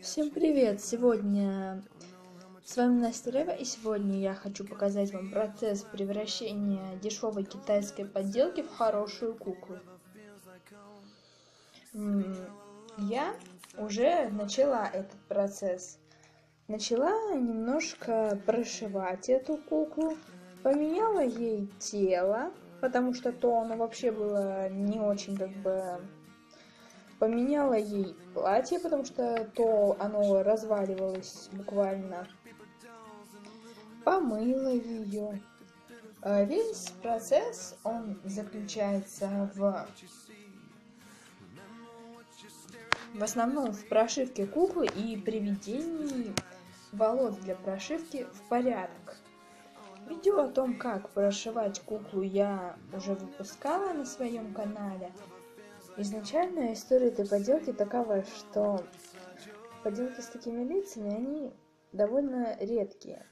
Всем привет! Сегодня с вами Настя Рева, и сегодня я хочу показать вам процесс превращения дешевой китайской подделки в хорошую куклу. Я уже начала этот процесс. Начала немножко прошивать эту куклу, поменяла ей тело, потому что то оно вообще было не очень как бы поменяла ей платье, потому что то оно разваливалось буквально. Помыла ее. А весь процесс, он заключается в... В основном в прошивке куклы и приведении волос для прошивки в порядок. Видео о том, как прошивать куклу я уже выпускала на своем канале. Изначально история этой поделки такова, что поделки с такими лицами, они довольно редкие.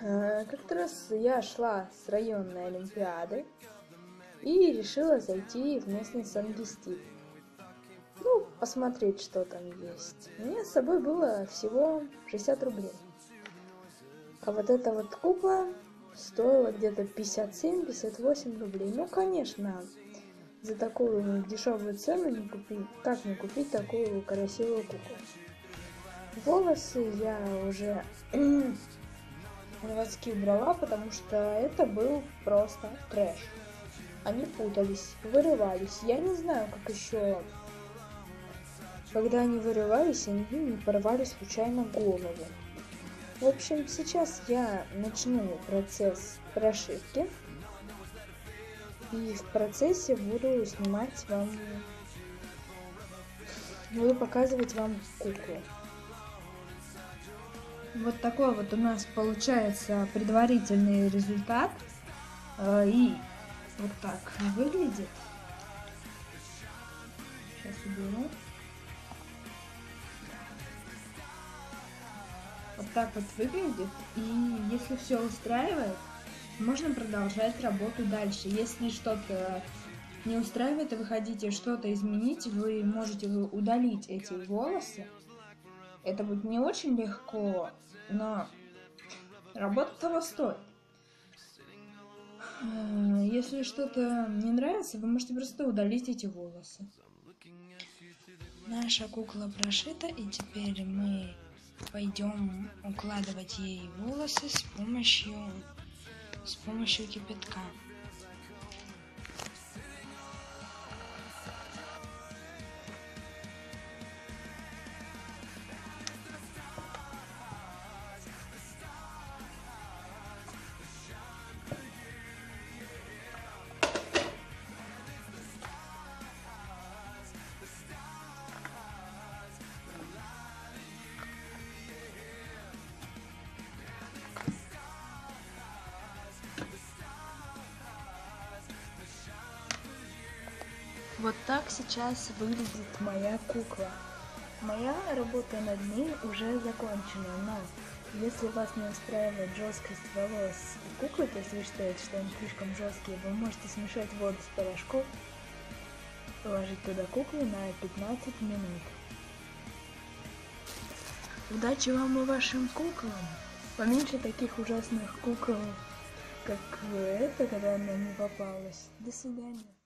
Э, как-то раз я шла с районной олимпиады и решила зайти в местный сангистит. Ну, посмотреть, что там есть. У меня с собой было всего 60 рублей. А вот эта вот кукла стоила где-то 57-58 рублей. Ну, конечно, за такую дешевую цену не купить, как не купить такую красивую куклу. Волосы я уже заводски убрала, потому что это был просто трэш. Они путались, вырывались. Я не знаю, как еще, когда они вырывались, они не порвали случайно голову. В общем, сейчас я начну процесс прошивки. И в процессе буду снимать вам, буду показывать вам куклу. Вот такой вот у нас получается предварительный результат. Э, и вот так выглядит. Сейчас уберу. Вот так вот выглядит. И если все устраивает, можно продолжать работу дальше. Если что-то не устраивает, и вы хотите что-то изменить, вы можете удалить эти волосы. Это будет не очень легко, но работа того стоит. Э, если что-то не нравится, вы можете просто удалить эти волосы. Наша кукла прошита, и теперь мы пойдем укладывать ей волосы с помощью с помощью кипятка. Вот так сейчас выглядит моя кукла. Моя работа над ней уже закончена, но если вас не устраивает жесткость волос куклы, то есть вы считаете, что они слишком жесткие, вы можете смешать воду с порошком, положить туда куклу на 15 минут. Удачи вам и вашим куклам! Поменьше таких ужасных кукол, как эта, когда она мне попалась. До свидания.